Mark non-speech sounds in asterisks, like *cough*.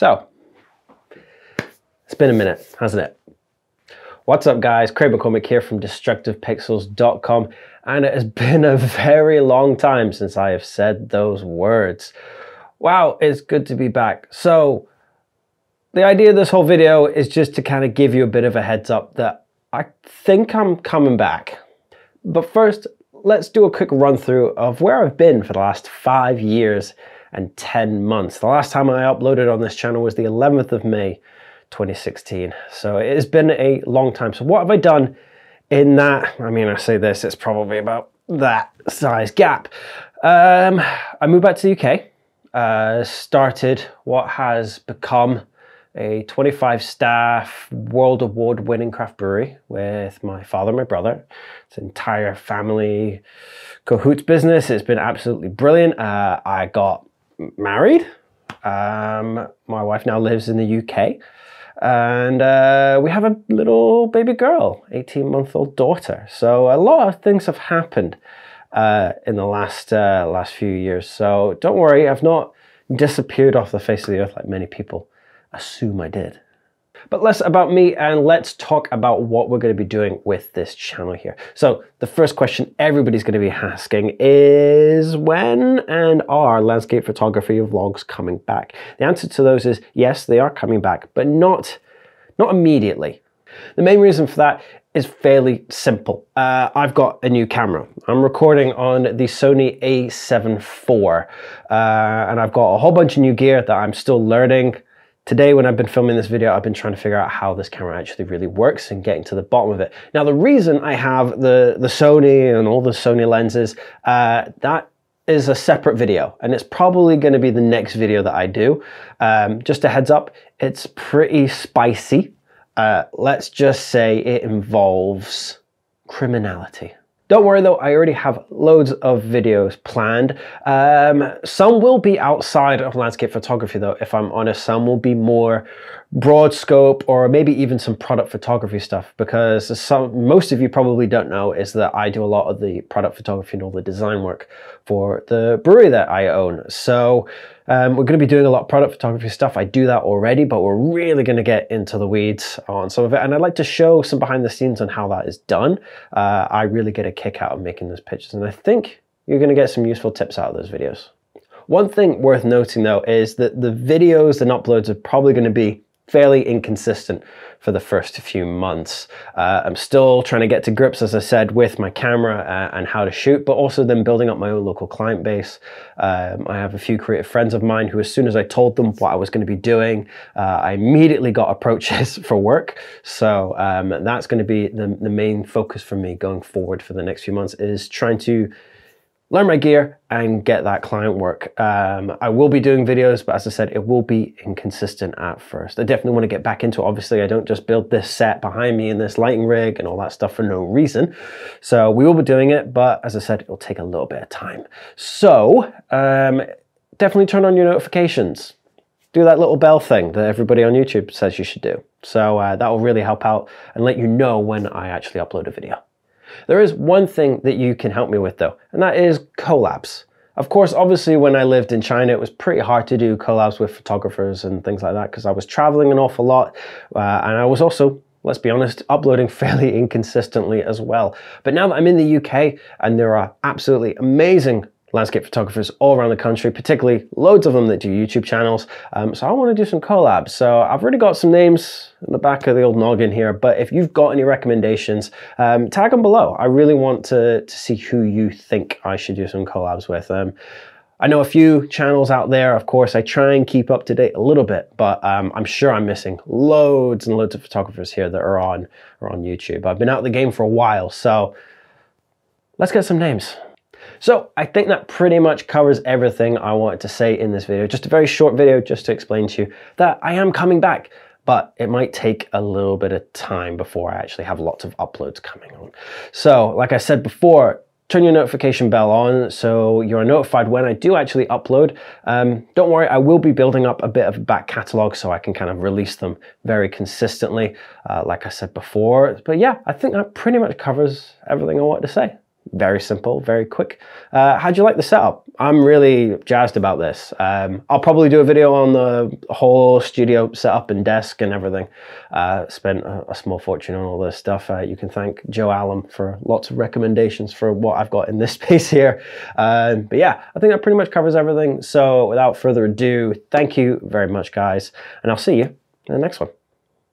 So, it's been a minute, hasn't it? What's up guys, Craig McCormick here from DestructivePixels.com and it has *laughs* been a very long time since I have said those words. Wow, it's good to be back. So, the idea of this whole video is just to kind of give you a bit of a heads up that I think I'm coming back. But first, let's do a quick run through of where I've been for the last five years and 10 months. The last time I uploaded on this channel was the 11th of May, 2016. So it has been a long time. So what have I done in that? I mean, I say this, it's probably about that size gap. Um, I moved back to the UK, uh, started what has become a 25 staff world award winning craft brewery with my father and my brother. It's an entire family cahoots business. It's been absolutely brilliant. Uh, I got married. Um, my wife now lives in the UK. And uh, we have a little baby girl, 18 month old daughter. So a lot of things have happened uh, in the last uh, last few years. So don't worry, I've not disappeared off the face of the earth like many people assume I did. But less about me and let's talk about what we're going to be doing with this channel here. So the first question everybody's going to be asking is when and are landscape photography vlogs coming back? The answer to those is yes, they are coming back, but not, not immediately. The main reason for that is fairly simple. Uh, I've got a new camera. I'm recording on the Sony a7 IV, uh, and I've got a whole bunch of new gear that I'm still learning. Today, when I've been filming this video, I've been trying to figure out how this camera actually really works and getting to the bottom of it. Now, the reason I have the, the Sony and all the Sony lenses, uh, that is a separate video and it's probably going to be the next video that I do. Um, just a heads up, it's pretty spicy. Uh, let's just say it involves criminality. Don't worry though, I already have loads of videos planned. Um, some will be outside of landscape photography though, if I'm honest. Some will be more broad scope or maybe even some product photography stuff because some, most of you probably don't know is that I do a lot of the product photography and all the design work for the brewery that I own. So um, we're going to be doing a lot of product photography stuff. I do that already, but we're really going to get into the weeds on some of it. And I'd like to show some behind the scenes on how that is done. Uh, I really get a kick out of making those pictures. And I think you're going to get some useful tips out of those videos. One thing worth noting though is that the videos and uploads are probably going to be fairly inconsistent for the first few months. Uh, I'm still trying to get to grips, as I said, with my camera uh, and how to shoot, but also then building up my own local client base. Um, I have a few creative friends of mine who, as soon as I told them what I was going to be doing, uh, I immediately got approaches *laughs* for work. So um, that's going to be the, the main focus for me going forward for the next few months is trying to learn my gear and get that client work. Um, I will be doing videos, but as I said, it will be inconsistent at first. I definitely want to get back into it. Obviously, I don't just build this set behind me and this lighting rig and all that stuff for no reason. So we will be doing it, but as I said, it'll take a little bit of time. So um, definitely turn on your notifications. Do that little bell thing that everybody on YouTube says you should do. So uh, that will really help out and let you know when I actually upload a video. There is one thing that you can help me with though, and that is collabs. Of course, obviously when I lived in China, it was pretty hard to do collabs with photographers and things like that because I was traveling an awful lot uh, and I was also let's be honest, uploading *laughs* fairly inconsistently as well. But now that I'm in the UK and there are absolutely amazing landscape photographers all around the country, particularly loads of them that do YouTube channels. Um, so I want to do some collabs. So I've already got some names in the back of the old noggin here, but if you've got any recommendations, um, tag them below. I really want to, to see who you think I should do some collabs with. Um, I know a few channels out there, of course, I try and keep up to date a little bit, but um, I'm sure I'm missing loads and loads of photographers here that are on, are on YouTube. I've been out of the game for a while, so let's get some names. So I think that pretty much covers everything I wanted to say in this video. Just a very short video just to explain to you that I am coming back but it might take a little bit of time before I actually have lots of uploads coming on. So like I said before, turn your notification bell on so you're notified when I do actually upload. Um, don't worry, I will be building up a bit of a back catalog so I can kind of release them very consistently, uh, like I said before. But yeah, I think that pretty much covers everything I wanted to say very simple, very quick. Uh, how'd you like the setup? I'm really jazzed about this. Um, I'll probably do a video on the whole studio setup and desk and everything. Uh, spent a, a, small fortune on all this stuff. Uh, you can thank Joe Allen for lots of recommendations for what I've got in this *laughs* space here. Um, but yeah, I think that pretty much covers everything. So without further ado, thank you very much, guys, and I'll see you in the next one.